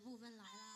部分来啦。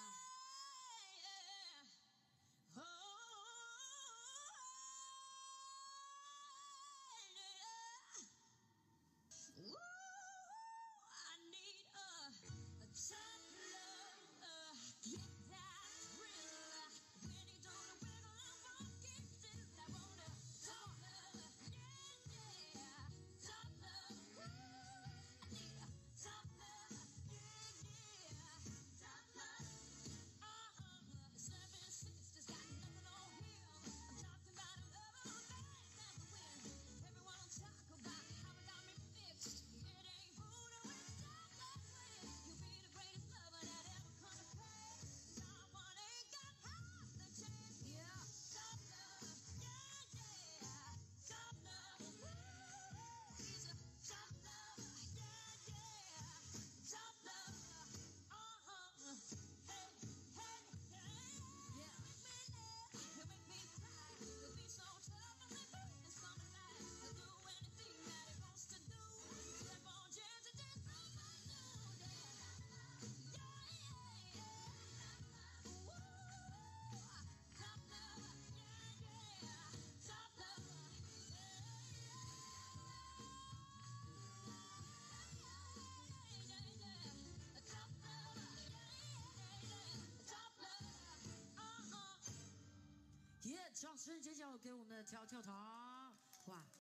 要！给我们的跳跳糖，哇！